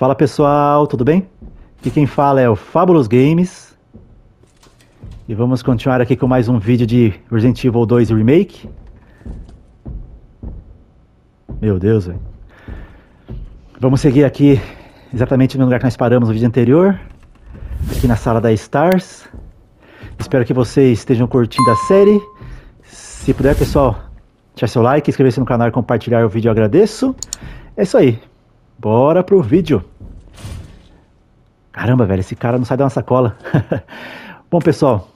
Fala pessoal, tudo bem? Aqui quem fala é o Fabulous Games. E vamos continuar aqui com mais um vídeo de Resident Evil 2 Remake. Meu Deus, velho. Vamos seguir aqui exatamente no lugar que nós paramos no vídeo anterior. Aqui na sala da Stars. Espero que vocês estejam curtindo a série. Se puder, pessoal, deixar seu like, inscrever-se no canal e compartilhar o vídeo, eu agradeço. É isso aí. Bora pro vídeo. Caramba, velho, esse cara não sai de uma sacola. Bom, pessoal,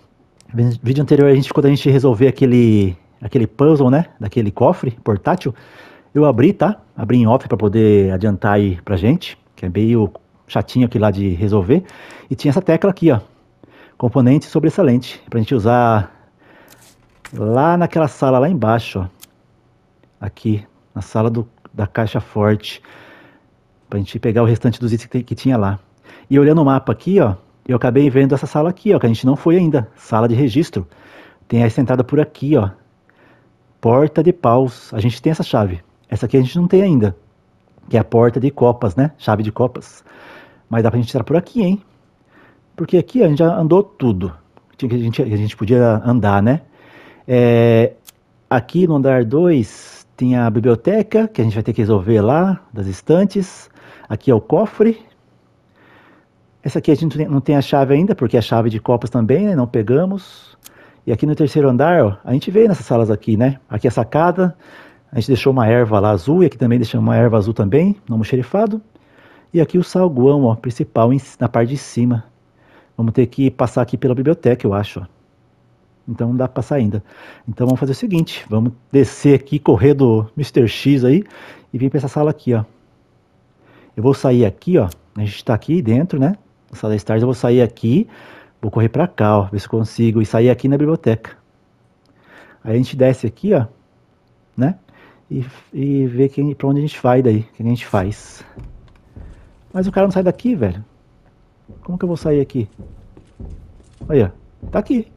vídeo anterior a gente quando a gente resolver aquele aquele puzzle, né, daquele cofre portátil, eu abri, tá? Abri em off para poder adiantar aí pra gente, que é meio chatinho aqui lá de resolver. E tinha essa tecla aqui, ó. Componente sobressalente, pra gente usar lá naquela sala lá embaixo, ó. Aqui, na sala do, da caixa forte. Pra gente pegar o restante dos itens que, que tinha lá. E olhando o mapa aqui, ó, eu acabei vendo essa sala aqui, ó, que a gente não foi ainda. Sala de registro. Tem essa entrada por aqui, ó. Porta de paus. A gente tem essa chave. Essa aqui a gente não tem ainda. Que é a porta de copas, né? Chave de copas. Mas dá pra gente entrar por aqui, hein? Porque aqui a gente já andou tudo. Que a gente, a gente podia andar, né? É, aqui no andar 2 tem a biblioteca, que a gente vai ter que resolver lá, das estantes. Aqui é o cofre. Essa aqui a gente não tem a chave ainda, porque é a chave de copas também, né? Não pegamos. E aqui no terceiro andar, ó, a gente veio nessas salas aqui, né? Aqui é a sacada. A gente deixou uma erva lá azul e aqui também deixamos uma erva azul também, no xerifado. E aqui o salguão, ó, principal, na parte de cima. Vamos ter que passar aqui pela biblioteca, eu acho, ó. Então não dá para passar ainda. Então vamos fazer o seguinte, vamos descer aqui, correr do Mr. X aí e vir para essa sala aqui, ó. Eu vou sair aqui, ó. A gente está aqui dentro, né? Na sala Stars, eu vou sair aqui, vou correr para cá, ó, ver se consigo e sair aqui na biblioteca. Aí a gente desce aqui, ó, né? E, e vê quem, pra onde a gente vai daí, o que a gente faz. Mas o cara não sai daqui, velho. Como que eu vou sair aqui? Olha, tá aqui.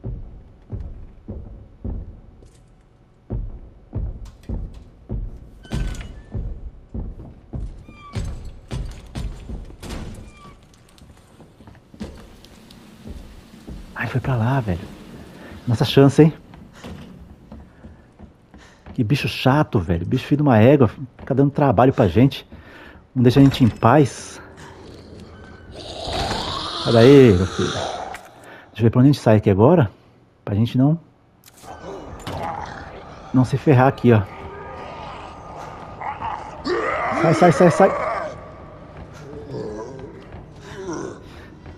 Foi pra lá, velho. Nossa chance, hein? Que bicho chato, velho. Bicho filho de uma égua. Fica dando trabalho pra gente. Não deixa a gente em paz. Sai daí, meu filho. Deixa eu ver pra onde a gente sai aqui agora. Pra gente não... Não se ferrar aqui, ó. Sai, sai, sai, sai.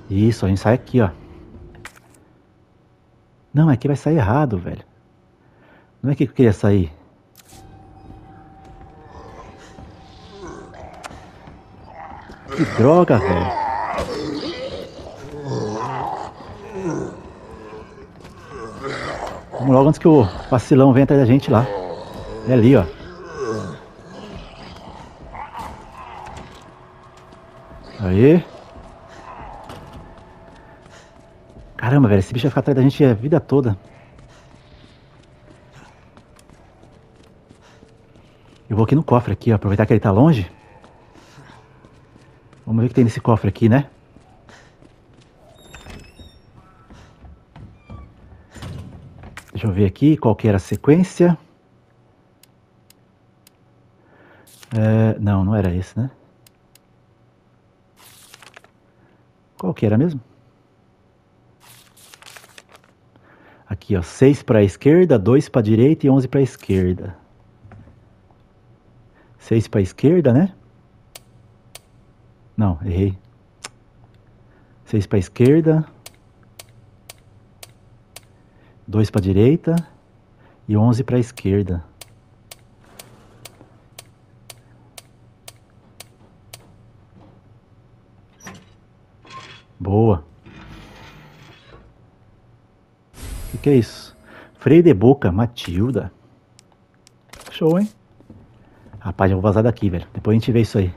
Isso, a gente sai aqui, ó. Não, aqui vai sair errado, velho. Não é que eu queria sair. Que droga, velho. Vamos logo antes que o vacilão venha atrás da gente lá. É ali, ó. Aí. Caramba, velho, esse bicho vai ficar atrás da gente a vida toda. Eu vou aqui no cofre aqui, ó, aproveitar que ele tá longe. Vamos ver o que tem nesse cofre aqui, né? Deixa eu ver aqui qual que era a sequência. É, não, não era esse, né? Qual que era mesmo? Aqui, ó, 6 para a esquerda, 2 para a direita e 11 para a esquerda. 6 para a esquerda, né? Não, errei. 6 para a esquerda. 2 para a direita. E 11 para a esquerda. Boa. O que, que é isso? Freio de boca, Matilda. Show, hein? Rapaz, eu vou vazar daqui, velho. Depois a gente vê isso aí.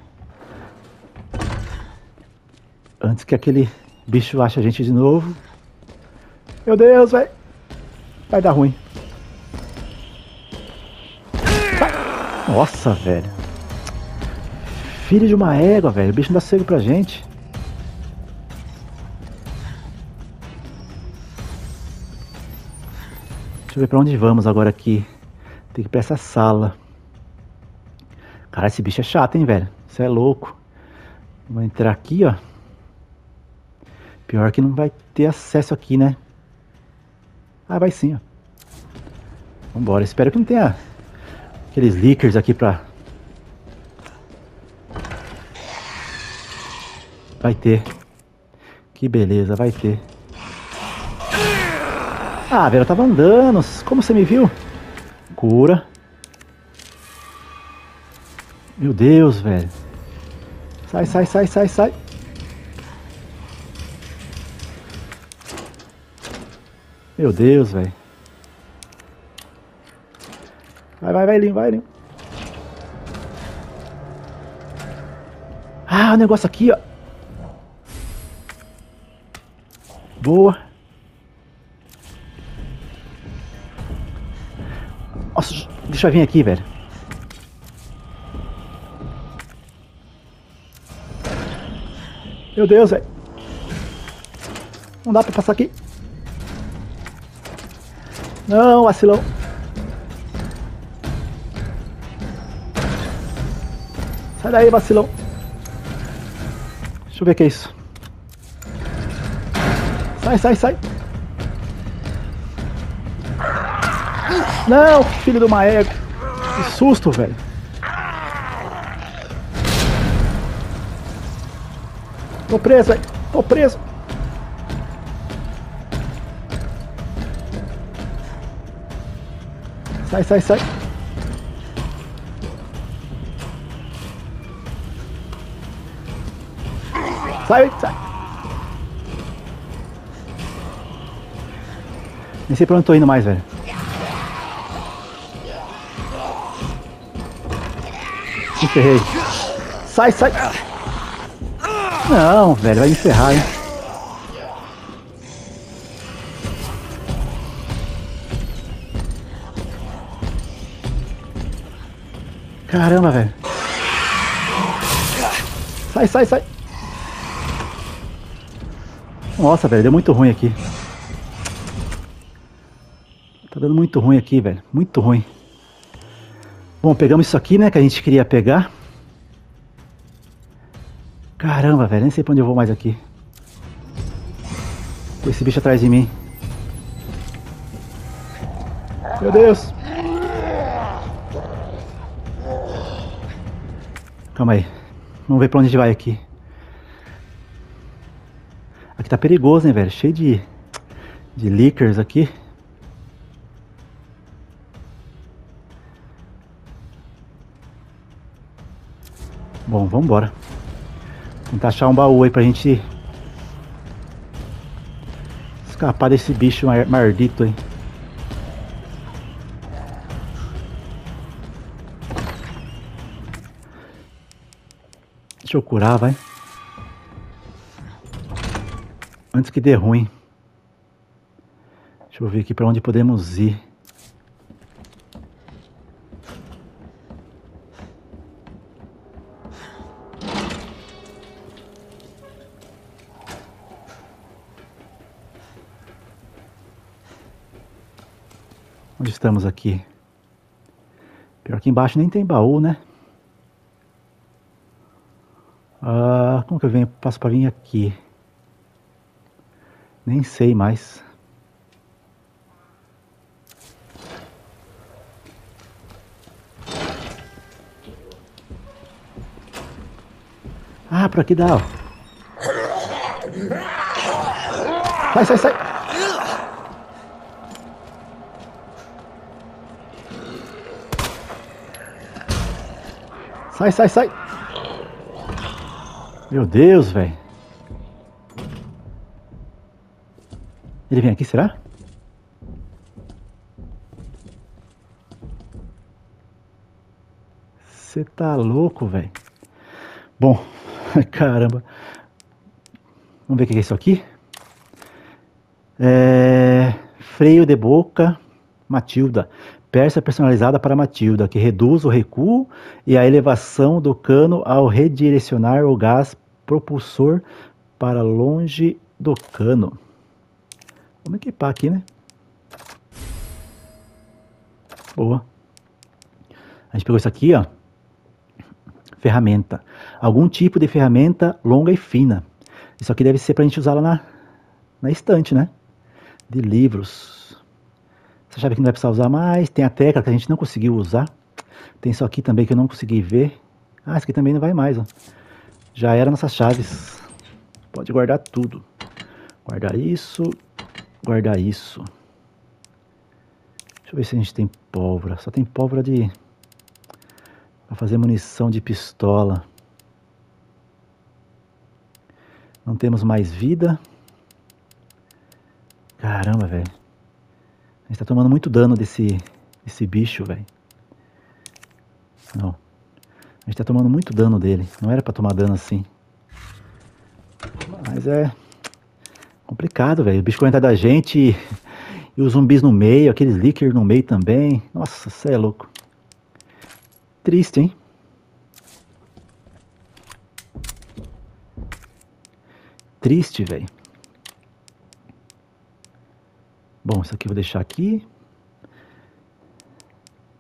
Antes que aquele bicho ache a gente de novo. Meu Deus, velho. Vai dar ruim. Nossa, velho. Filho de uma égua, velho. O bicho não dá cego pra gente. Deixa eu ver pra onde vamos agora aqui. Tem que ir pra essa sala. Cara, esse bicho é chato, hein, velho. Você é louco. Vou entrar aqui, ó. Pior que não vai ter acesso aqui, né? Ah, vai sim, ó. Vambora. Espero que não tenha aqueles leakers aqui pra... Vai ter. Que beleza, vai ter. Ah, velho, eu tava andando. Como você me viu? Cura. Meu Deus, velho. Sai, sai, sai, sai, sai. Meu Deus, velho. Vai, vai, vai, Lim, vai, Lim. Ah, o negócio aqui, ó. Boa. Deixa eu vir aqui, velho. Meu Deus, velho. Não dá pra passar aqui. Não, vacilão. Sai daí, vacilão. Deixa eu ver o que é isso. Sai, sai, sai. Não, filho do maego. Que susto, velho. Tô preso, velho. Tô preso. Sai, sai, sai. Sai, sai. Nem sei pra onde tô indo mais, velho. Ferrei. Sai, sai. Não, velho, vai me ferrar, hein. Caramba, velho. Sai, sai, sai. Nossa, velho, deu muito ruim aqui. Tá dando muito ruim aqui, velho. Muito ruim. Bom, pegamos isso aqui, né, que a gente queria pegar. Caramba, velho, nem sei pra onde eu vou mais aqui. Com esse bicho atrás de mim. Meu Deus. Calma aí. Vamos ver pra onde a gente vai aqui. Aqui tá perigoso, né, velho? Cheio de, de leakers aqui. Bom, vamos embora. Tentar achar um baú aí pra gente escapar desse bicho mardito aí. Deixa eu curar, vai. Antes que dê ruim. Deixa eu ver aqui para onde podemos ir. Estamos aqui? Pior que embaixo nem tem baú, né? Ah, como que eu venho? Passo para vir aqui. Nem sei mais. Ah, por aqui dá, ó. Sai, sai, sai. Sai, sai, sai. Meu Deus, velho. Ele vem aqui, será? Você tá louco, velho. Bom, caramba. Vamos ver o que é isso aqui. É... Freio de boca, Matilda. Peça personalizada para Matilda, que reduz o recuo e a elevação do cano ao redirecionar o gás propulsor para longe do cano. Vamos equipar aqui, né? Boa. A gente pegou isso aqui, ó. Ferramenta. Algum tipo de ferramenta longa e fina. Isso aqui deve ser para a gente usar lá na, na estante, né? De livros. Chave aqui não vai precisar usar mais. Tem a tecla que a gente não conseguiu usar. Tem isso aqui também que eu não consegui ver. Ah, esse aqui também não vai mais, ó. Já era nossas chaves. Pode guardar tudo. Guardar isso. Guardar isso. Deixa eu ver se a gente tem pólvora. Só tem pólvora de. Pra fazer munição de pistola. Não temos mais vida. Caramba, velho. Gente tá tomando muito dano desse, desse bicho, velho. Não. A gente tá tomando muito dano dele. Não era pra tomar dano assim. Mas é complicado, velho. O bicho correndo da gente e, e, os zumbis no meio, aqueles lickers no meio também. Nossa, você é louco. Triste, hein? Triste, velho. Bom, isso aqui eu vou deixar aqui.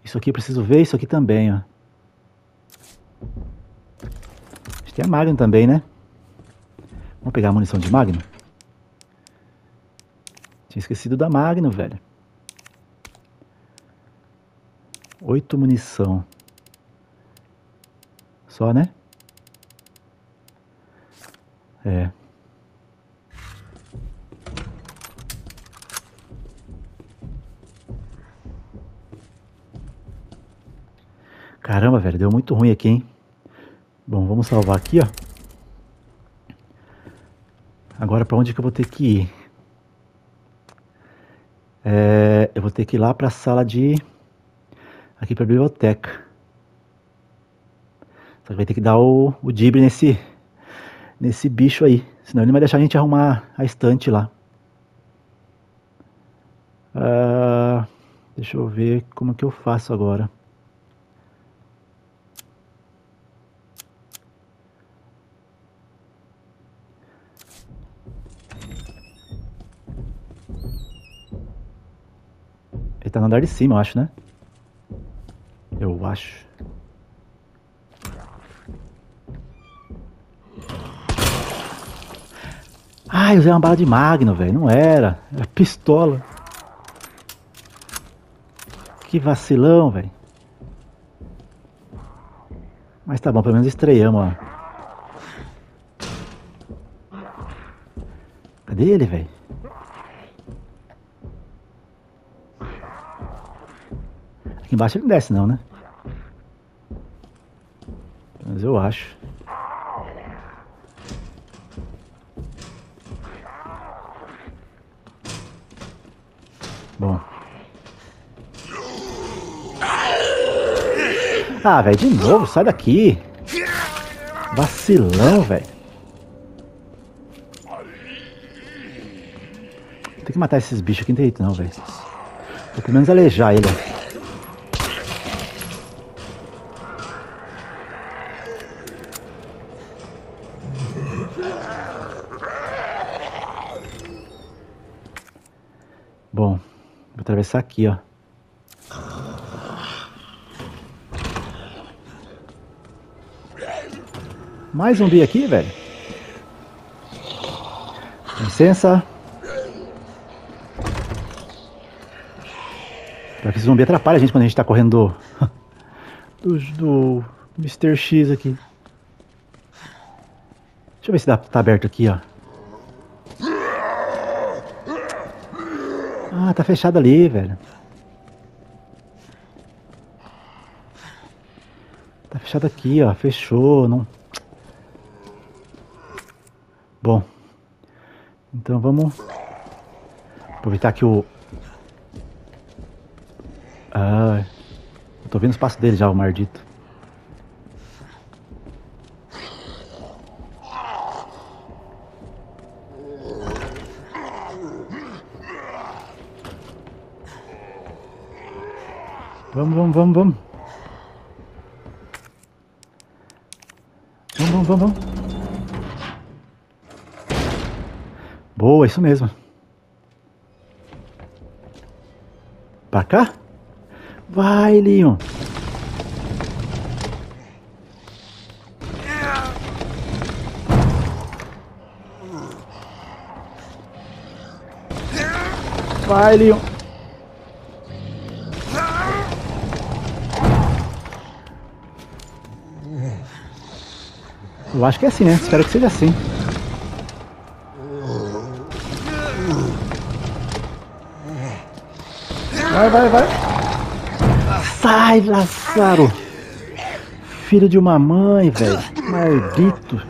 Isso aqui eu preciso ver, isso aqui também, ó. Acho que é Magnum também, né? Vamos pegar a munição de Magnum? Tinha esquecido da Magnum, velho. Oito munição. Só, né? É. Caramba, velho, deu muito ruim aqui, hein? Bom, vamos salvar aqui, ó. Agora para onde que eu vou ter que ir? É, eu vou ter que ir lá para a sala de... Aqui para a biblioteca. Só que vai ter que dar o, o dibre nesse, nesse bicho aí. Senão ele não vai deixar a gente arrumar a estante lá. Uh, deixa eu ver como que eu faço agora. Andar de cima, eu acho, né? Eu acho. Ai, usei uma bala de magno, velho. Não era. Era pistola. Que vacilão, velho. Mas tá bom, pelo menos estreamos, ó. Cadê ele, velho? Aqui embaixo ele não desce não, né? Mas eu acho. Bom. Ah, velho, de novo, sai daqui. Vacilão, velho. Tem que matar esses bichos aqui, não tem jeito não, velho. Pelo menos alejar ele. Bom, atravessar aqui, ó. Mais zumbi aqui, velho. licença. Porque esse zumbi atrapalha a gente quando a gente tá correndo do, do, do Mr. X aqui. Deixa eu ver se dá, tá aberto aqui, ó. Ah, tá fechado ali, velho. Tá fechado aqui, ó. Fechou, não... Bom. Então vamos... Aproveitar que o... Ah... Eu tô vendo o espaço dele já, o mardito. Vamos, vamos, vamos, vamos. Vamos, vamos, vamos, vamos. Boa, isso mesmo. Pra cá? Vai, Leon. Vai, Leon. Eu acho que é assim, né? Espero que seja assim. Vai, vai, vai. Sai, Lazaro. Filho de uma mãe, velho. Maldito.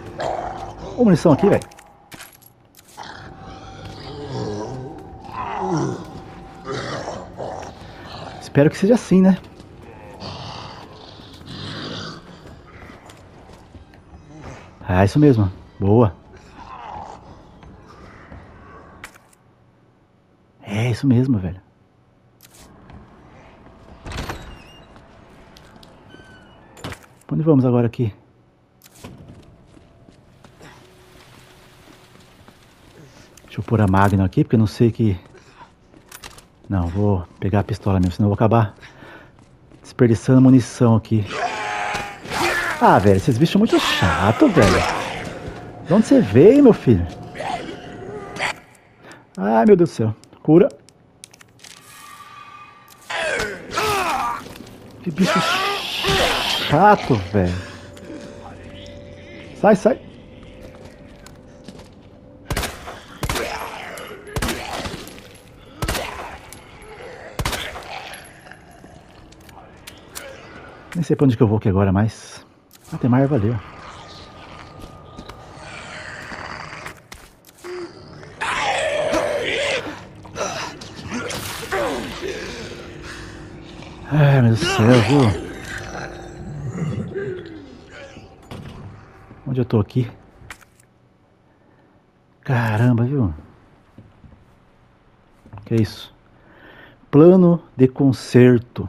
Ô, munição aqui, velho. Espero que seja assim, né? Ah, isso mesmo. Boa. É isso mesmo, velho. Onde vamos agora aqui? Deixa eu pôr a Magnum aqui, porque eu não sei que... Não, vou pegar a pistola mesmo, senão eu vou acabar desperdiçando munição aqui. Ah, velho, esses bichos são muito chato, velho. De onde você veio, meu filho? Ai, meu Deus do céu. Cura. Que bicho chato, velho. Sai, sai. Nem sei pra onde que eu vou aqui agora, mas... Ah, tem mais valeu. Ai, meu céu, viu? Onde eu tô aqui? Caramba, viu? Que é isso? Plano de conserto.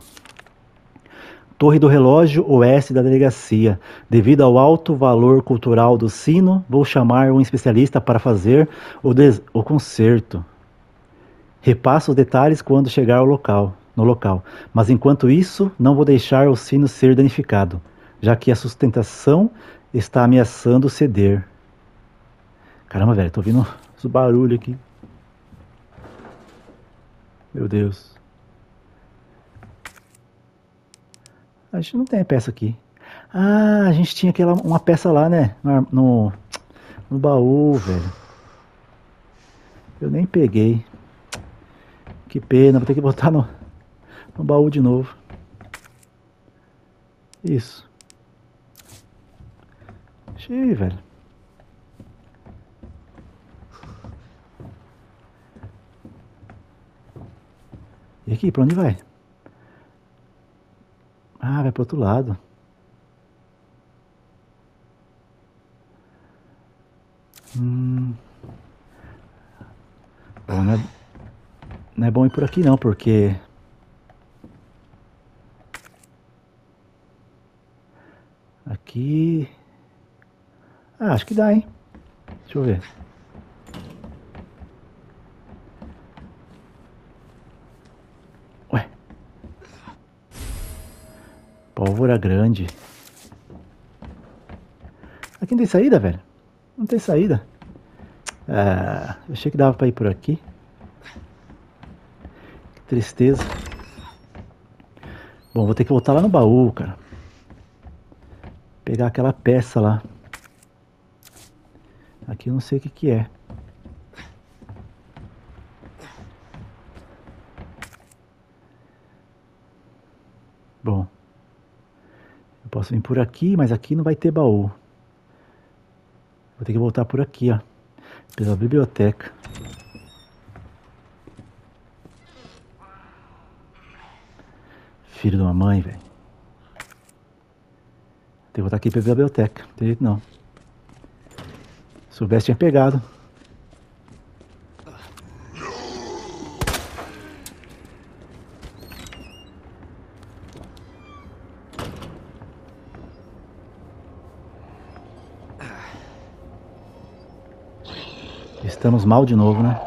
Torre do Relógio Oeste da Delegacia. Devido ao alto valor cultural do sino, vou chamar um especialista para fazer o, des o concerto. Repasso os detalhes quando chegar ao local, no local. Mas enquanto isso, não vou deixar o sino ser danificado, já que a sustentação está ameaçando ceder. Caramba, velho, tô ouvindo os barulhos aqui. Meu Deus. A gente não tem a peça aqui. Ah, a gente tinha aquela uma peça lá, né? No, no, baú, velho. Eu nem peguei. Que pena, vou ter que botar no, no baú de novo. Isso. Xiii, velho. E aqui, pra onde vai? Vai pro outro lado. Hum. Bom, não, é, não é bom ir por aqui não, porque... Aqui... Ah, acho que dá, hein? Deixa eu ver. Pólvora grande. Aqui não tem saída, velho? Não tem saída. Ah, achei que dava pra ir por aqui. Que tristeza. Bom, vou ter que voltar lá no baú, cara. Pegar aquela peça lá. Aqui eu não sei o que que é. Bom. Posso vir por aqui, mas aqui não vai ter baú. Vou ter que voltar por aqui, ó. Pela biblioteca. Filho de uma mãe, velho. Tem que voltar aqui pela biblioteca. Não tem jeito não. Se soubesse, tinha pegado. Estamos mal de novo, né?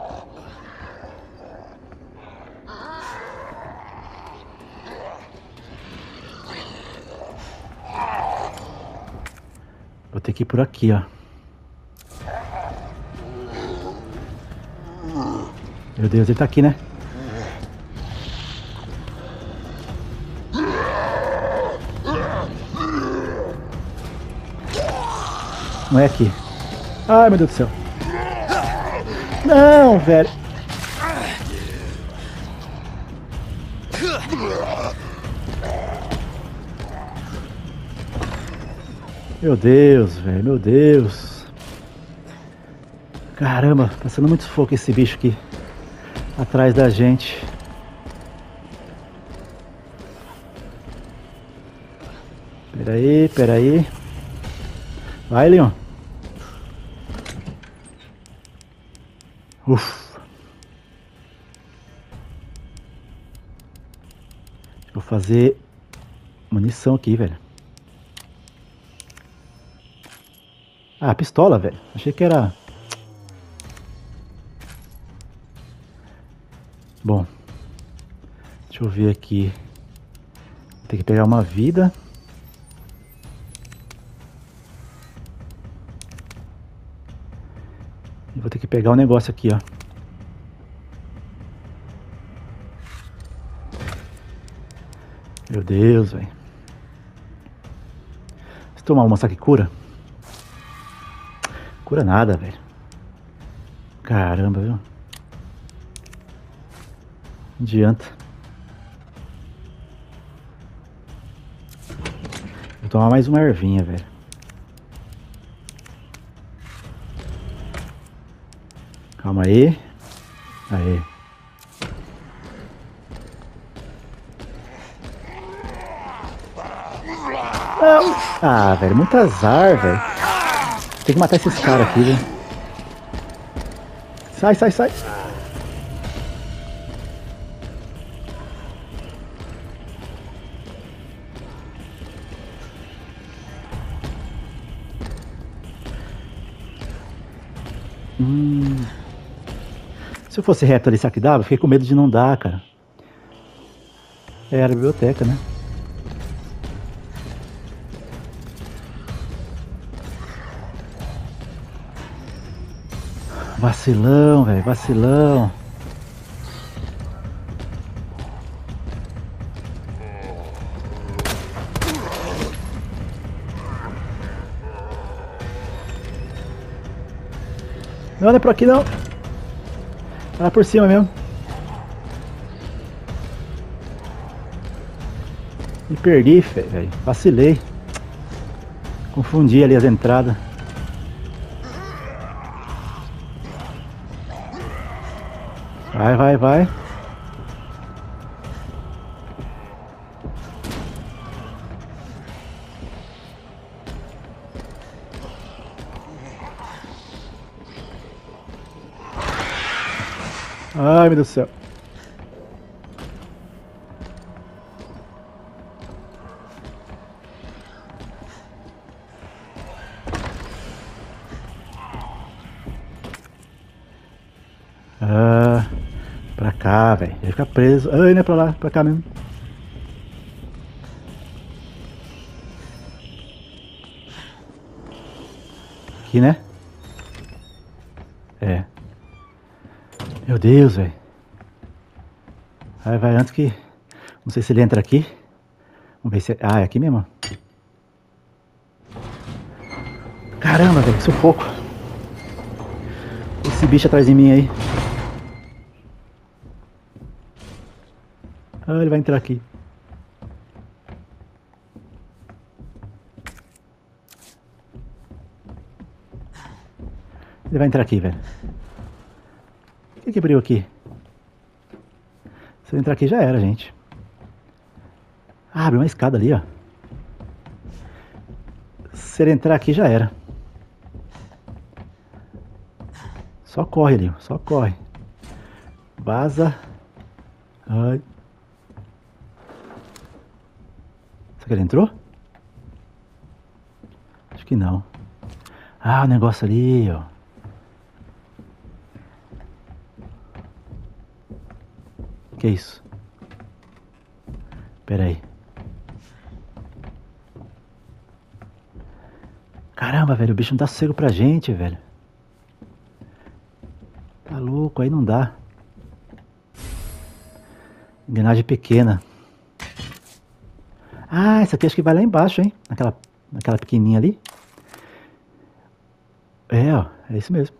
Vou ter que ir por aqui, ó. Meu Deus, ele tá aqui, né? Não é aqui. Ai, meu Deus do céu. Não, velho. Meu Deus, velho, meu Deus. Caramba, tá sendo muito sufoco esse bicho aqui. Atrás da gente. Peraí, peraí. Vai, Leon. Ufa. Vou fazer munição aqui, velho. Ah, pistola, velho. Achei que era... Bom. Deixa eu ver aqui. Ter que pegar uma vida. Pegar o um negócio aqui, ó. Meu Deus, velho. Se tomar uma saque cura? Cura nada, velho. Caramba, viu? Não adianta. Vou tomar mais uma ervinha, velho. Calma aí. Aí. Ah, velho, muito azar, velho. Tem que matar esses caras aqui, velho. Sai, sai, sai. Se eu fosse reto ali, será que dava? Fiquei com medo de não dar, cara. É, era a biblioteca, né? Vacilão, velho, vacilão. Não, é por aqui não. Lá por cima mesmo. Me perdi, velho. Vacilei. Confundi ali as entradas. Vai, vai, vai. Do céu. Ah, pra cá, velho. Ia ficar preso. Ai, não é pra lá, pra cá mesmo. Aqui, né? É. Meu Deus, velho. Vai, vai, antes que... Não sei se ele entra aqui. Vamos ver se... Ah, é aqui mesmo. Caramba, velho, que sufoco. Esse bicho atrás de mim aí. Ah, ele vai entrar aqui. Ele vai entrar aqui, velho. O que que abriu aqui? Se eu entrar aqui já era, gente. Ah, abriu uma escada ali, ó. Se ele entrar aqui já era. Só corre ali, só corre. Vaza. Ai. Será que ele entrou? Acho que não. Ah, o negócio ali, ó. Que isso? Pera aí. Caramba, velho, o bicho não dá sossego pra gente, velho. Tá louco, aí não dá. Engrenagem pequena. Ah, essa aqui acho que vai lá embaixo, hein? Naquela, naquela pequenininha ali. É, ó, é isso mesmo.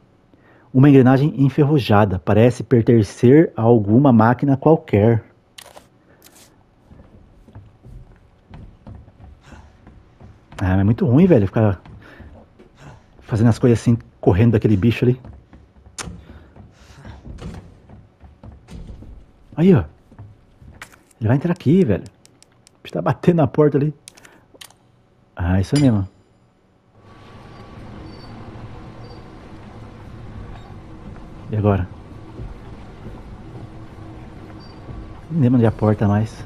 Uma engrenagem enferrujada. Parece pertencer a alguma máquina qualquer. Ah, é muito ruim, velho, ficar fazendo as coisas assim, correndo daquele bicho ali. Aí, ó. Ele vai entrar aqui, velho. O bicho tá batendo na porta ali. Ah, isso mesmo. E agora? Não lembro onde é a porta mais.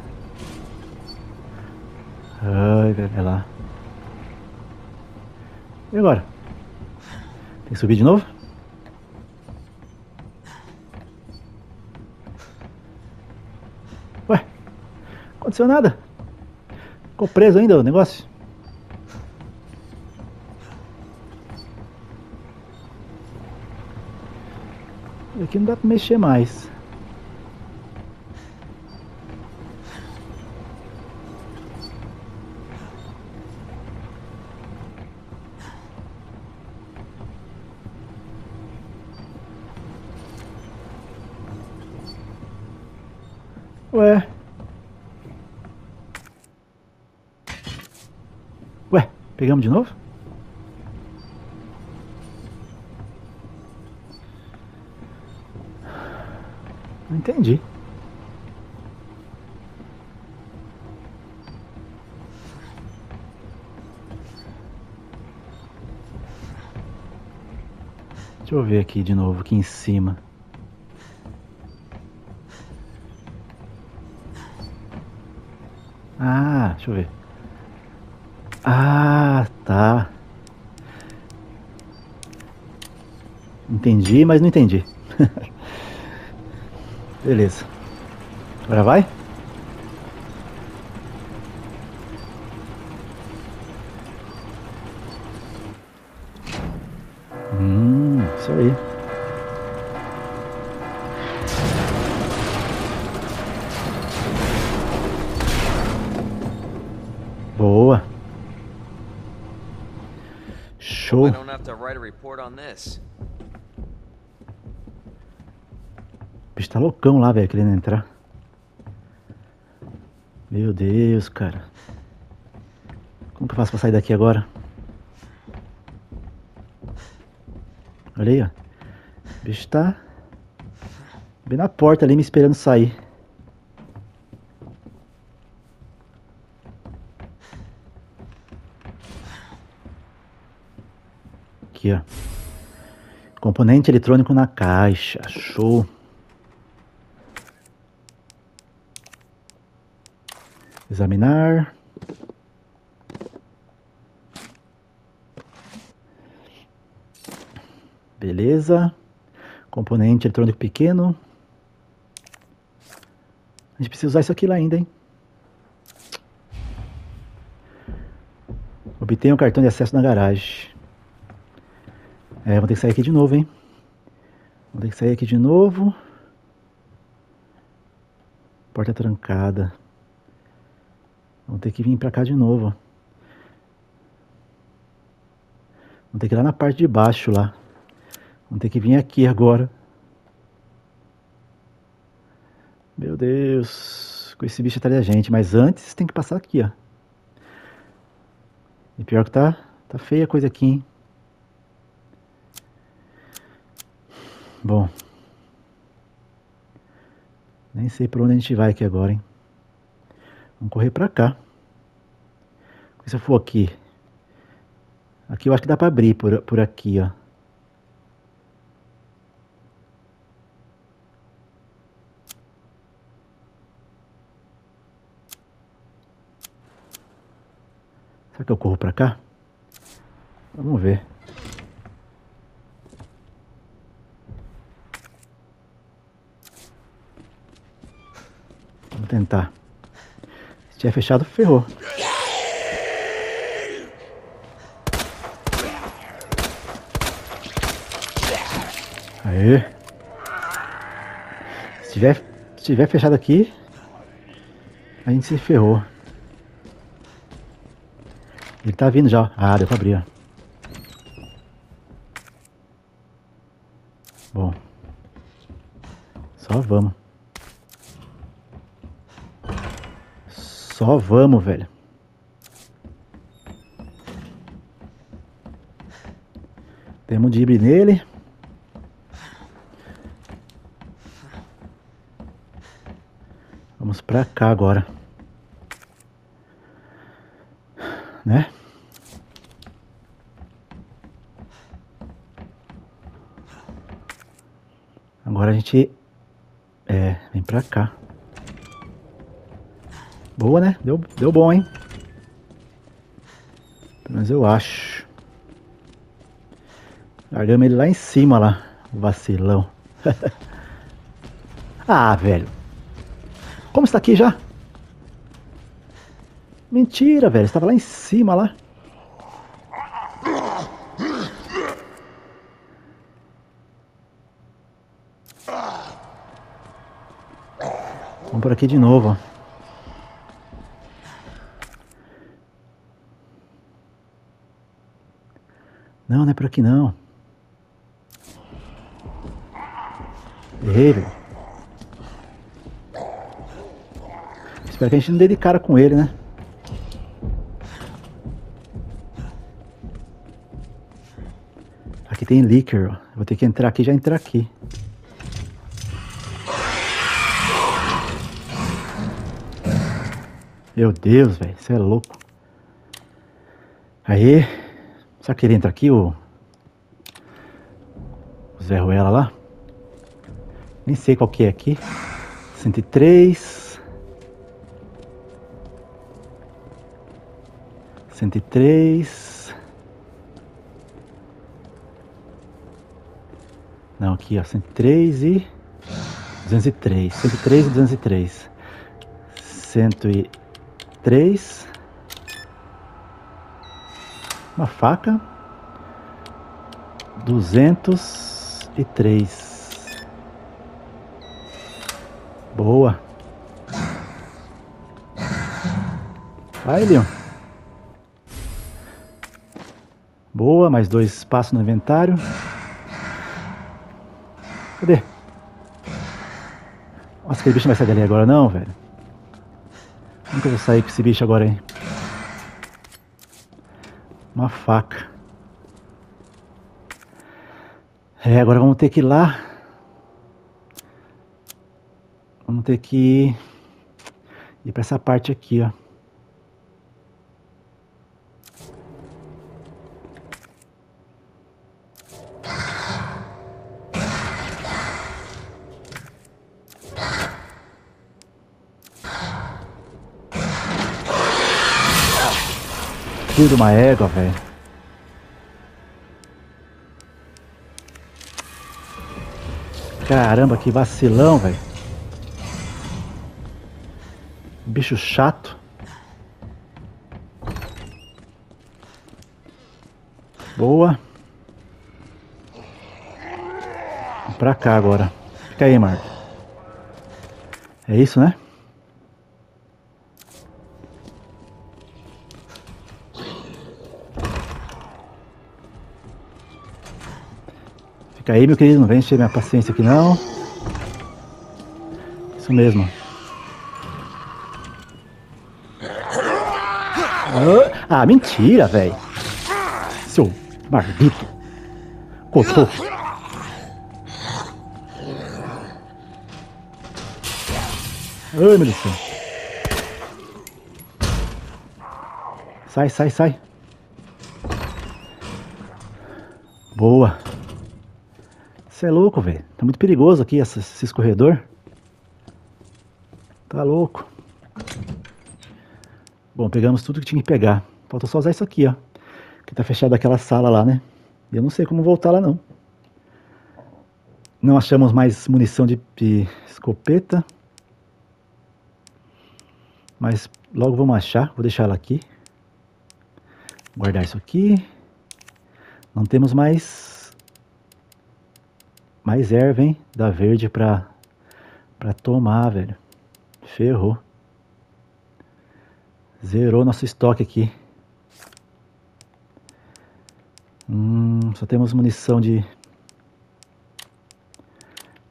Ai, vai lá. E agora? Tem que subir de novo? Ué, aconteceu nada. Ficou preso ainda o negócio? Aqui não dá pra mexer mais. Ué. Ué, pegamos de novo? Entendi. Deixa eu ver aqui de novo, aqui em cima. Ah, deixa eu ver. Ah, tá. Entendi, mas não entendi. Beleza. Agora vai? Hum, isso aí. Boa. Show. I don't have to write a report on this. O bicho tá loucão lá, velho, querendo entrar. Meu Deus, cara. Como que eu faço pra sair daqui agora? Olha aí, ó. O bicho tá bem na porta ali me esperando sair. Aqui, ó. Componente eletrônico na caixa. Show. Examinar. Beleza. Componente eletrônico pequeno. A gente precisa usar isso aqui lá ainda, hein? Obtenha o cartão de acesso na garagem. É, vou ter que sair aqui de novo, hein? Vou ter que sair aqui de novo. Porta trancada. Vou ter que vir pra cá de novo. Vou ter que ir lá na parte de baixo lá. Vou ter que vir aqui agora. Meu Deus. Com esse bicho atrás da gente. Mas antes tem que passar aqui, ó. E pior que tá, tá feia a coisa aqui, hein? Bom. Nem sei por onde a gente vai aqui agora, hein? Vamos correr pra cá. Se eu for aqui. Aqui eu acho que dá pra abrir por, por aqui, ó. Será que eu corro pra cá? Vamos ver. tentar. Tiver fechado, ferrou. Aê. Se tiver, se tiver fechado aqui, a gente se ferrou. Ele tá vindo já. Ah, deu pra abrir. Bom. Só vamos. Só vamos, velho. Temos ir nele. Vamos pra cá agora. Né? Agora a gente é, vem pra cá. Boa, né? Deu, deu bom, hein? Menos eu acho. Largamos ele lá em cima lá. Vacilão. ah, velho. Como está aqui já? Mentira, velho. Estava lá em cima lá. Vamos por aqui de novo. Não, por aqui não. Velho. Espero que a gente não dê de cara com ele, né? Aqui tem liquor, ó. Vou ter que entrar aqui já entrar aqui. Meu Deus, velho, você é louco. Aí, será que ele entra aqui, o Zé Ruela lá? Nem sei qual que é aqui. 103. 103. Não, aqui ó, 103 e 203. 103 e 203. 103 três, uma faca, duzentos e três. Boa. Vai, Leon. Boa, mais dois espaços no inventário. Cadê? Nossa, aquele bicho não vai sair dali agora não, velho. Como que eu vou sair com esse bicho agora, hein? Uma faca. É, agora vamos ter que ir lá. Vamos ter que ir, para essa parte aqui, ó. filho uma égua, velho. Caramba, que vacilão, velho. Bicho chato. Boa. Pra cá agora. Fica aí, Marco. É isso, né? Fica aí, meu querido, não vem encher minha paciência aqui não. Isso mesmo. Ah, mentira, velho. Seu barbito. Cotô. Ai, meu Deus. Sai, sai, sai. Boa. Você é louco, velho. Tá muito perigoso aqui esse, esse escorredor. Tá louco. Bom, pegamos tudo que tinha que pegar. Falta só usar isso aqui, ó. Que tá fechado aquela sala lá, né? E eu não sei como voltar lá, não. Não achamos mais munição de, de escopeta. Mas logo vamos achar. Vou deixar ela aqui. Guardar isso aqui. Não temos mais mais erva, hein? Da verde pra, pra tomar, velho. Ferrou. Zerou nosso estoque aqui. Hum, só temos munição de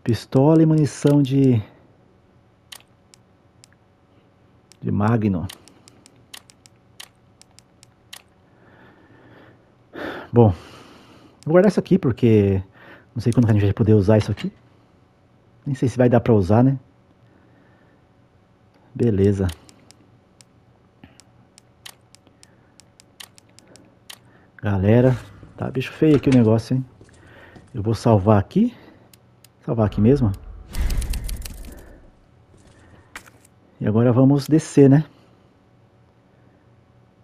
pistola e munição de de magno. Bom, vou guardar isso aqui porque não sei quando a gente vai poder usar isso aqui. Nem sei se vai dar pra usar, né? Beleza. Galera, tá bicho feio aqui o negócio, hein? Eu vou salvar aqui. Salvar aqui mesmo. E agora vamos descer, né?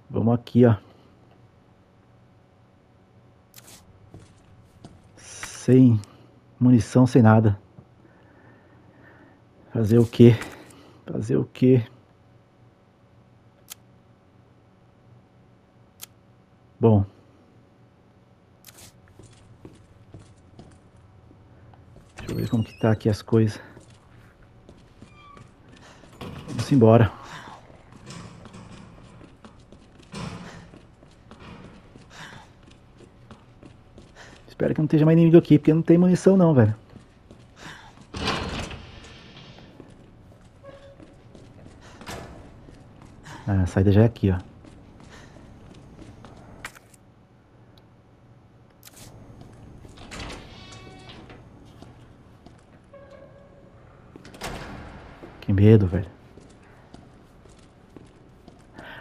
Vamos aqui, ó. Sem munição, sem nada. Fazer o quê? Fazer o quê? Bom. Deixa eu ver como que tá aqui as coisas. Vamos embora. Espero que não esteja mais inimigo aqui, porque não tem munição não, velho. Ah, a saída já é aqui, ó. Que medo, velho.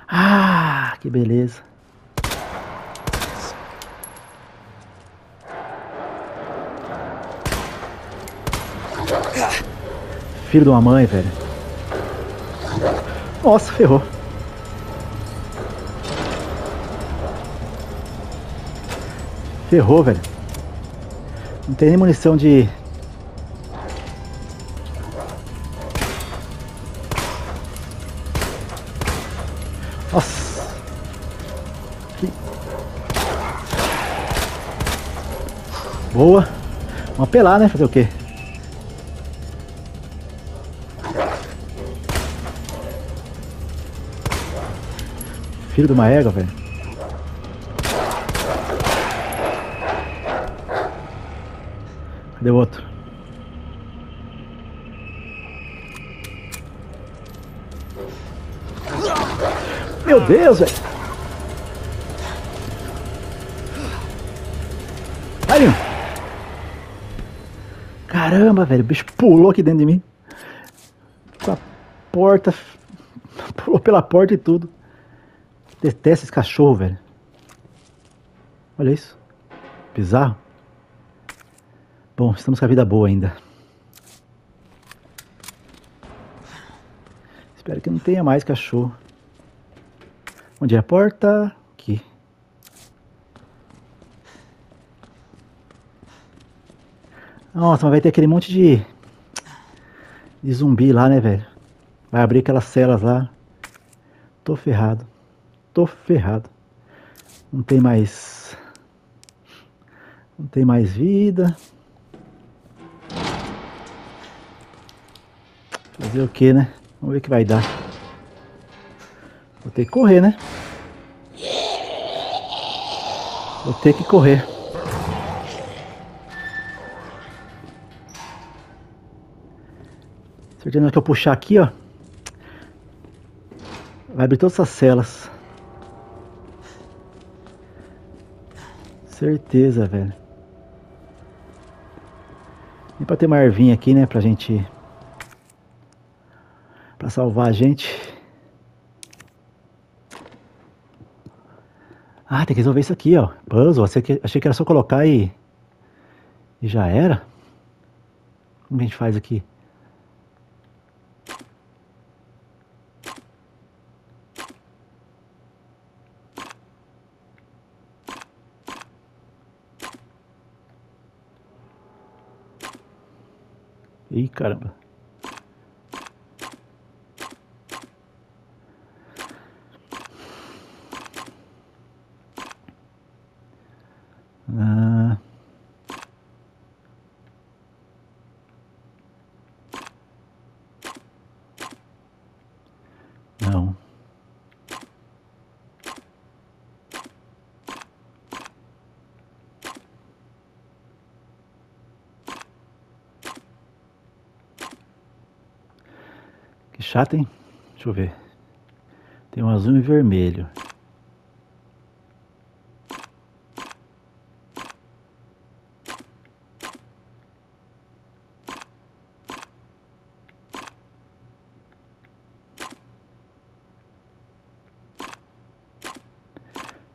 Ah, que beleza. Filho de uma mãe, velho. Nossa, ferrou. Ferrou, velho. Não tem nem munição de. Nossa. Que... Boa. Vamos apelar, né? Fazer o quê? Filho de uma égua, velho. Cadê o outro? Meu Deus, velho. Aí. Caramba, velho. O bicho pulou aqui dentro de mim. Com a porta. Pulou pela porta e tudo. Detesto esse cachorro, velho. Olha isso. Bizarro. Bom, estamos com a vida boa ainda. Espero que não tenha mais cachorro. Onde é a porta? Aqui. Nossa, mas vai ter aquele monte de, de zumbi lá, né, velho? Vai abrir aquelas celas lá. Tô ferrado. Tô ferrado. Não tem mais. Não tem mais vida. Fazer o que, né? Vamos ver o que vai dar. Vou ter que correr, né? Vou ter que correr. Certeza que eu puxar aqui, ó. Vai abrir todas essas celas. Certeza, velho. E pra ter uma ervinha aqui, né? Pra gente. Pra salvar a gente. Ah, tem que resolver isso aqui, ó. Puzzle. Achei que, achei que era só colocar e. E já era. Como a gente faz aqui? Ih, caramba. Ah. Chato, hein? Deixa eu ver. Tem um azul e vermelho.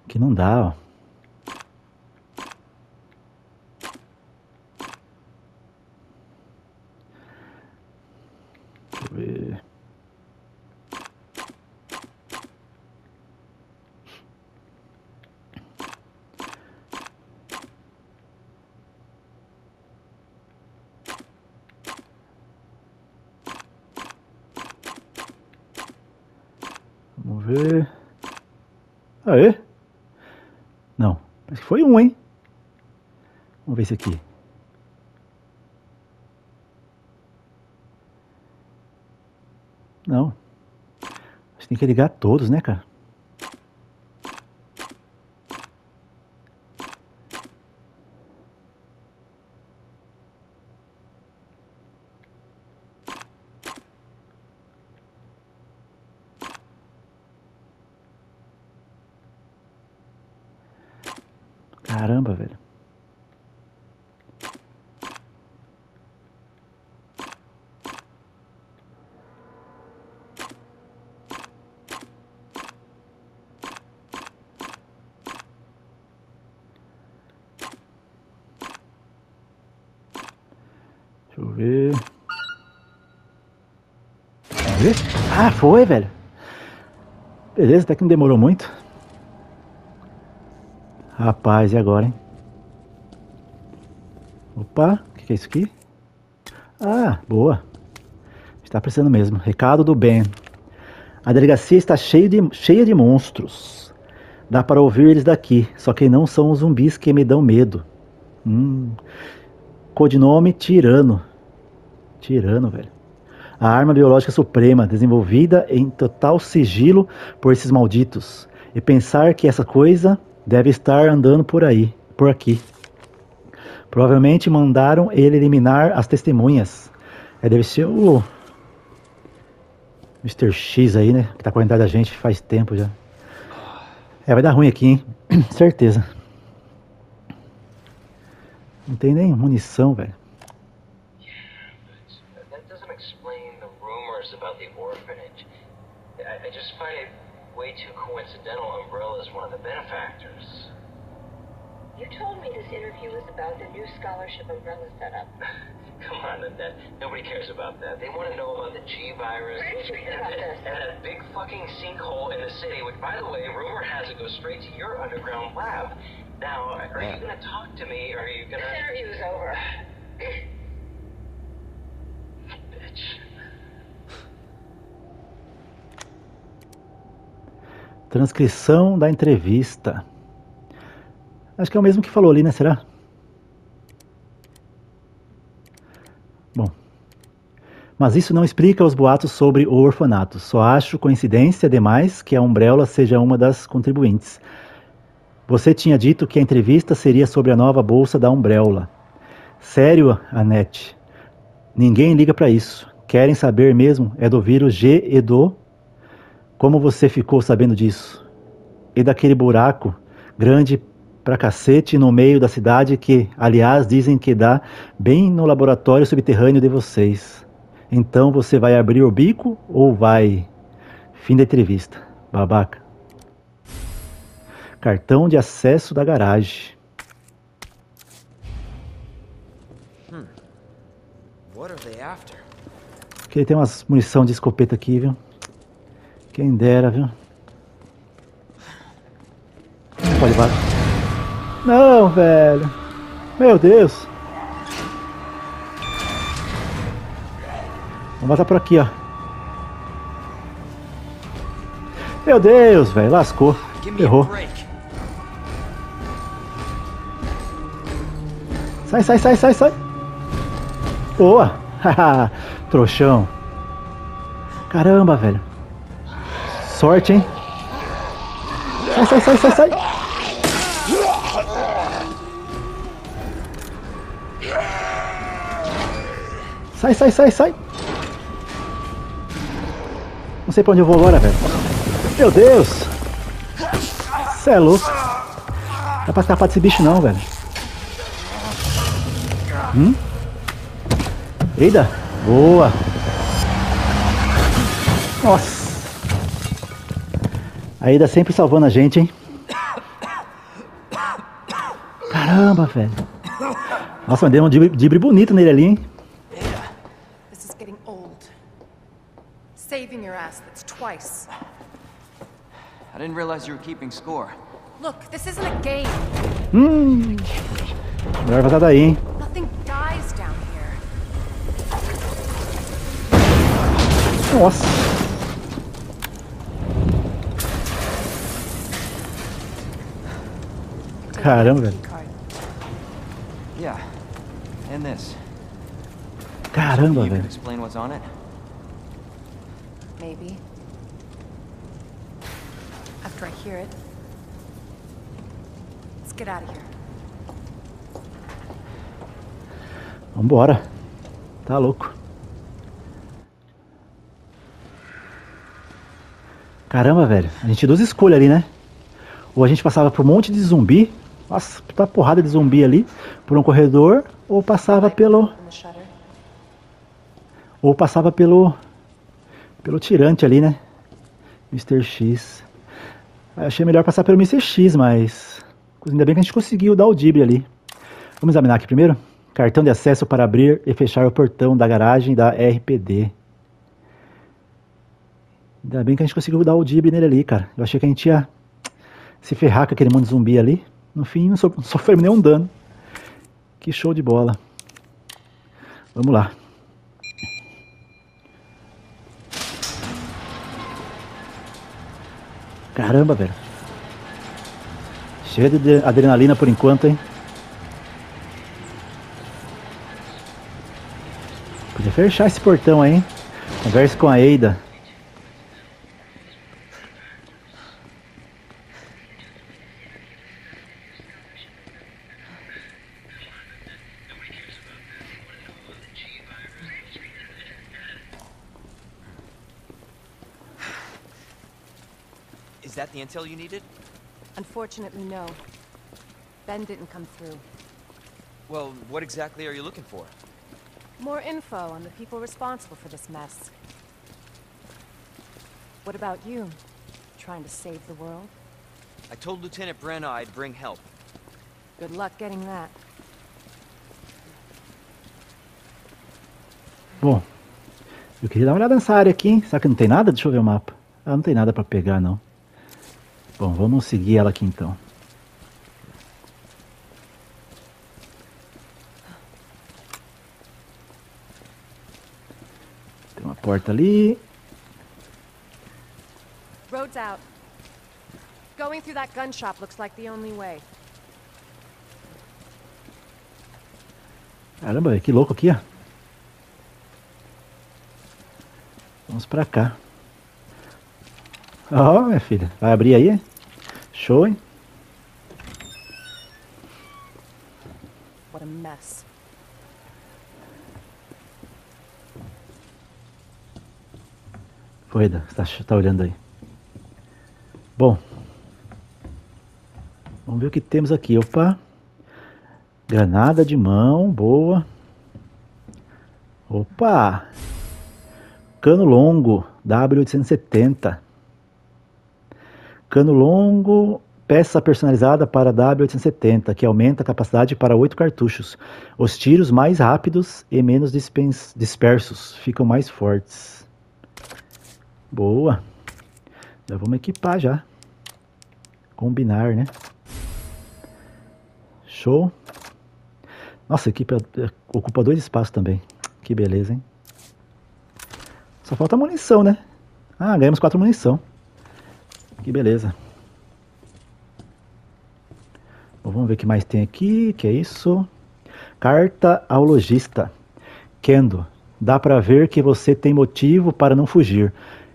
Que não dá, ó. Deixa eu ver. Vamos ver. Aê! Não, acho que foi um, hein? Vamos ver esse aqui. Não. Acho que ligar todos, né, cara? Caramba, velho. Deixa eu ver. Ah, foi, velho. Beleza, até que não demorou muito. Rapaz, e agora, hein? Opa, o que, que é isso aqui? Ah, boa. Está precisando mesmo. Recado do Ben. A delegacia está cheia de, cheia de monstros. Dá para ouvir eles daqui, só que não são os zumbis que me dão medo. Hum. Codinome Tirano. Tirano, velho. A arma biológica suprema, desenvolvida em total sigilo por esses malditos. E pensar que essa coisa deve estar andando por aí, por aqui. Provavelmente mandaram ele eliminar as testemunhas. É, deve ser o Mr. X aí, né? Que tá correndo atrás da gente faz tempo já. É, vai dar ruim aqui, hein? Certeza. Não tem nem munição, velho. That doesn't explain the rumors about the orphanage. I, I just find it way too coincidental Umbrella's one of the benefactors. You told me this interview was about the scholarship umbrella setup. Come on, Annette. Nobody cares about that. They want to know about the G virus and, about this? and a big fucking sinkhole in the city, which, by the way, rumor has it goes straight to your underground lab. Now, are you going to talk to me, or are you going This to... interview is over. Bitch. Transcrição da entrevista. Acho que é o mesmo que falou ali, né? Será? Mas isso não explica os boatos sobre o orfanato. Só acho coincidência demais que a Umbrella seja uma das contribuintes. Você tinha dito que a entrevista seria sobre a nova bolsa da Umbrella. Sério, Anete? Ninguém liga para isso. Querem saber mesmo é do vírus G e do como você ficou sabendo disso? E daquele buraco grande pra cacete no meio da cidade que, aliás, dizem que dá bem no laboratório subterrâneo de vocês. Então você vai abrir o bico ou vai? Fim da entrevista. Babaca. Cartão de acesso da garagem. Aqui tem umas munição de escopeta aqui, viu? Quem dera, viu? Pode levar. Não, velho. Meu Deus. Vamos vazar por aqui, ó. Meu Deus, velho. Lascou. Errou. Sai, sai, sai, sai, sai. Boa. Haha, Trouxão. Caramba, velho. Sorte, hein? Sai, sai, sai, sai, sai. Sai, sai, sai, sai. Não sei pra onde eu vou agora, velho. Meu Deus! Você é louco. Não dá pra escapar desse bicho não, velho. Hum? Eita! Boa! Nossa! A Ida sempre salvando a gente, hein? Caramba, velho. Nossa, deu um dibre bonito nele ali, hein? Twice. I didn't realize you were keeping score. Look, this isn't a game. Hum. Melhor vazar daí, hein? Nothing dies down here. Nossa. Take Caramba, the velho. key card. Yeah. And this. Caramba, you velho. explain what's on it? Maybe. After I hear it. Let's get out of here. Vambora. Tá louco. Caramba, velho. A gente tinha duas escolhas ali, né? Ou a gente passava por um monte de zumbi. Nossa, tá porrada de zumbi ali. Por um corredor. Ou passava pelo. Ou passava pelo. Pelo tirante ali, né? Mr. X. Achei melhor passar pelo Mr. X, mas. Ainda bem que a gente conseguiu dar o dibre ali. Vamos examinar aqui primeiro? Cartão de acesso para abrir e fechar o portão da garagem da RPD. Ainda bem que a gente conseguiu dar o dibre nele ali, cara. Eu achei que a gente ia se ferrar com aquele monte de zumbi ali. No fim, não sofremos nenhum dano. Que show de bola. Vamos lá. Caramba, velho. Cheio de adrenalina por enquanto, hein? Podia fechar esse portão aí, hein? Converse com a Eida. Intel you needed? Unfortunately, no. Ben didn't come through. Well, what exactly are you looking for? More info on the people responsible for this mess. What about you? Trying to save the world? I told Lieutenant Brenna I'd bring help. Good luck getting that. Bom, eu queria dar uma olhada nessa área aqui, hein? Será que não tem nada? Deixa eu ver o mapa. Ah, não tem nada pra pegar, não. Bom, vamos seguir ela aqui então. Tem uma porta ali. Road's out. Going through that gun shop looks like the only way. Caramba, que louco aqui, ó. Vamos pra cá. Ó, minha filha. Vai abrir aí? Show, hein? What a mess. Foi, Eda. Você tá, tá olhando aí. Bom. Vamos ver o que temos aqui. Opa. Granada de mão. Boa. Opa. Cano longo. W870. Cano longo. Peça personalizada para W870, que aumenta a capacidade para 8 cartuchos. Os tiros mais rápidos e menos dispersos ficam mais fortes. Boa. Já vamos equipar já. Combinar, né? Show. Nossa, a equipe eh, ocupa dois espaços também. Que beleza, hein? Só falta munição, né? Ah, ganhamos quatro munição. Que beleza. Bom, vamos ver o que mais tem aqui. Que é isso? Carta ao lojista. Kendo, dá pra ver que você tem motivo para não fugir.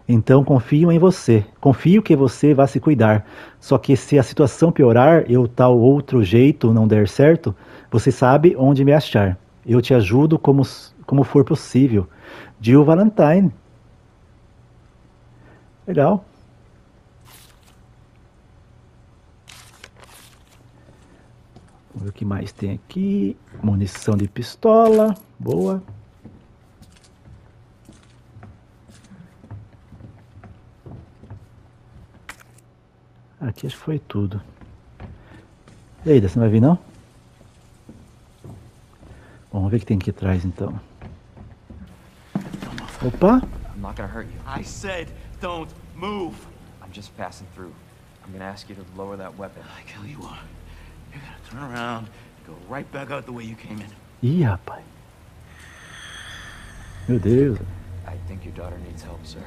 Então confio em você. Confio que você vai se cuidar. Só que se a situação piorar e o tal outro jeito não der certo, você sabe onde me achar. Eu te ajudo como, como for possível. Jill Valentine. Legal. Vamos ver o que mais tem aqui. Munição de pistola. Boa. Aqui acho que foi tudo. E aí, você não vai vir não? Bom, vamos ver o que tem aqui atrás então. Opa! I'm not gonna hurt you. I said don't move. I'm just passing through. I'm gonna ask you to lower that weapon. I kill you are. You're gonna turn around and go right back out the way you came in. Ih, rapaz. Meu Deus. I think your daughter needs help, sir.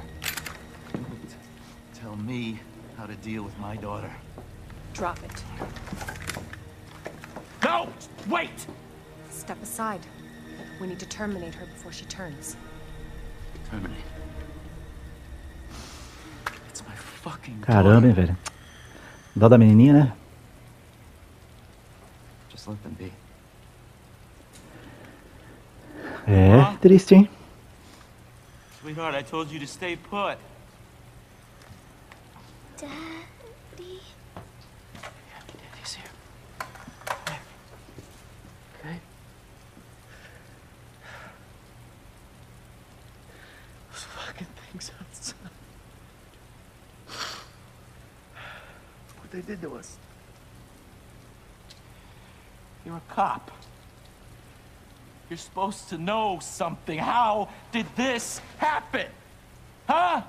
Tell me how to deal with my daughter. Drop it. No! Wait! Step aside. We need to terminate her before she turns. Terminate. It's my fucking Caramba, hein, daughter. velho. Dó da menininha, né? Just let them be. É, triste, hein? Sweetheart, I told you to stay put. Daddy. Cop. You're supposed to know something. How did this happen? Huh?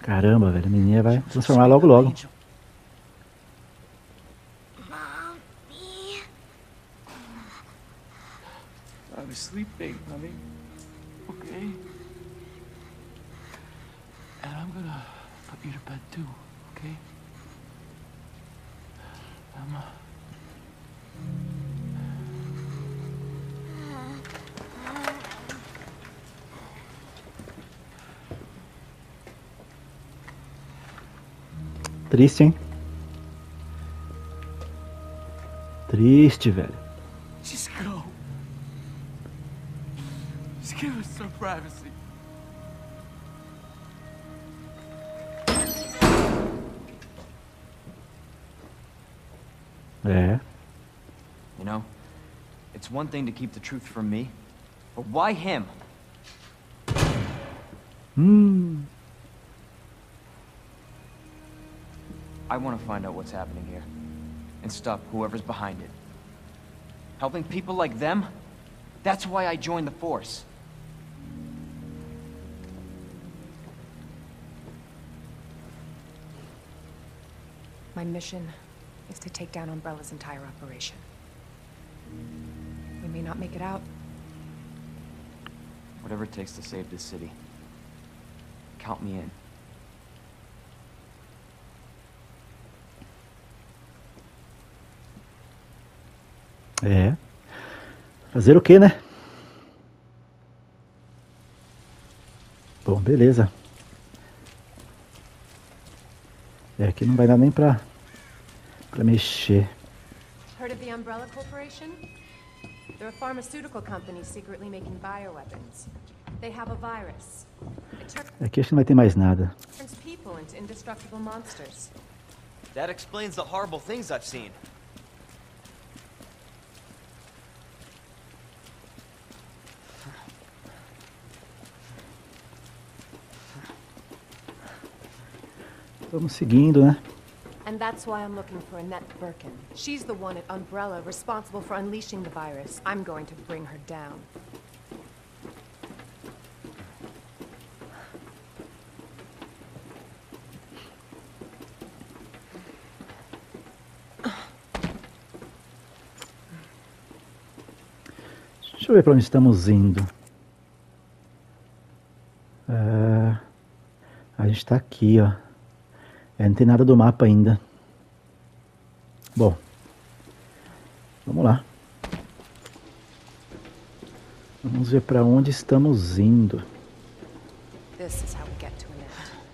Caramba, velho. A menininha vai transformar logo logo. I was sleeping, honey. Okay? And I'm gonna put you to bed too, okay? Triste, hein? Triste, velho. Just go. Just give us some privacy. É. You know, it's one thing to keep the truth from me, but why him? Hmm. I want to find out what's happening here and stop whoever's behind it. Helping people like them? That's why I joined the force. My mission is to take down Umbrella's entire operation. We may not make it out. Whatever it takes to save this city. Count me in. É. Fazer o que, né? Bom, beleza. É, aqui não vai dar nem pra, pra mexer. Heard of the Umbrella Corporation? They're a pharmaceutical company secretly making bioweapons. They have a virus. Aqui acho que não vai ter mais nada. turns people into indestructible monsters. That explains the horrible things I've seen. Vamos seguindo, né? And that's why I'm looking for Annette Birkin. She's the one at Umbrella responsible for unleashing the virus. I'm going to bring her down. Deixa eu ver pra onde estamos indo. É, a gente tá aqui, ó. É, não tem nada do mapa ainda. Bom, vamos lá. Vamos ver pra onde estamos indo.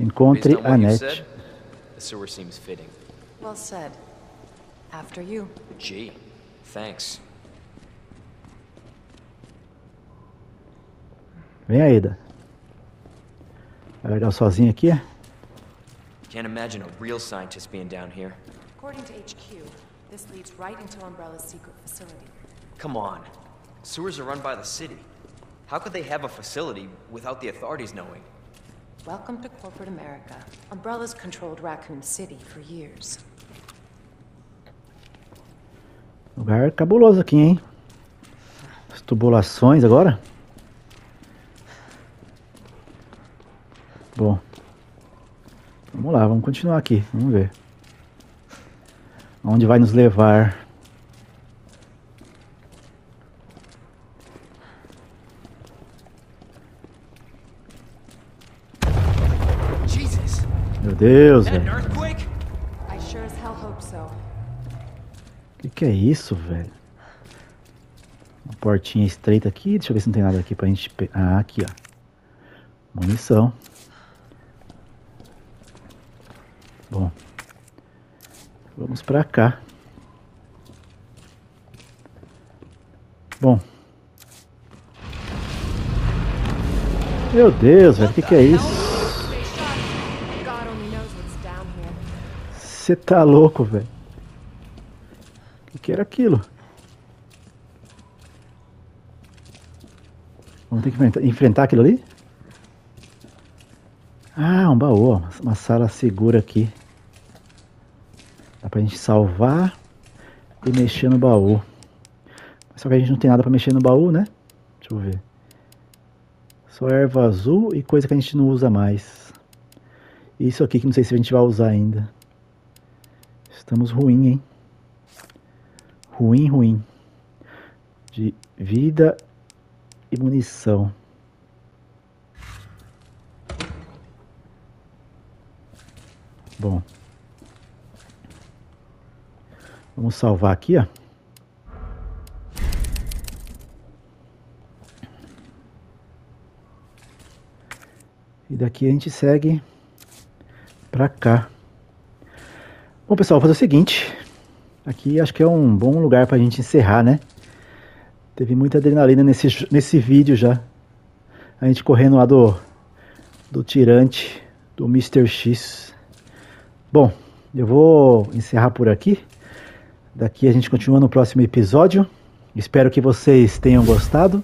Encontre a Net. the sewer seems fitting. Well said. After you. Gee, thanks. Vem aí, Ida. Vai largar sozinho aqui, é? Can't imagine a real scientist being down here. According to HQ, this leads right into Umbrella's secret facility. Come on. Sewers are run by the city. How could they have a facility without the authorities knowing? Welcome to corporate America. Umbrella's controlled Raccoon City for years. Lugar cabuloso aqui, hein? As tubulações agora. Bom. Vamos lá, vamos continuar aqui. Vamos ver. Onde vai nos levar? Jesus! Meu Deus, velho. so. Que que é isso, velho? Uma portinha estreita aqui. Deixa eu ver se não tem nada aqui pra gente pegar. Ah, aqui, ó. Munição. Bom. Vamos pra cá. Bom. Meu Deus, velho. O que, que é isso? Você tá louco, velho. O que, que era aquilo? Vamos ter que enfrentar, aquilo ali? Ah, um baú, uma sala segura aqui. Pra gente salvar e mexer no baú. Só que a gente não tem nada pra mexer no baú, né? Deixa eu ver. Só erva azul e coisa que a gente não usa mais. Isso aqui que não sei se a gente vai usar ainda. Estamos ruim, hein? Ruim, ruim. De vida e munição. Bom. Vamos salvar aqui, ó. E daqui a gente segue pra cá. Bom, pessoal, vou fazer o seguinte. Aqui acho que é um bom lugar pra gente encerrar, né? Teve muita adrenalina nesse, nesse vídeo já. A gente correndo lá do, do tirante, do Mr. X. Bom, eu vou encerrar por aqui. Daqui a gente continua no próximo episódio. Espero que vocês tenham gostado.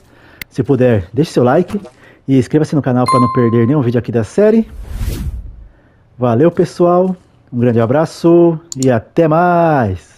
Se puder, deixe seu like e inscreva-se no canal para não perder nenhum vídeo aqui da série. Valeu, pessoal. Um grande abraço e até mais.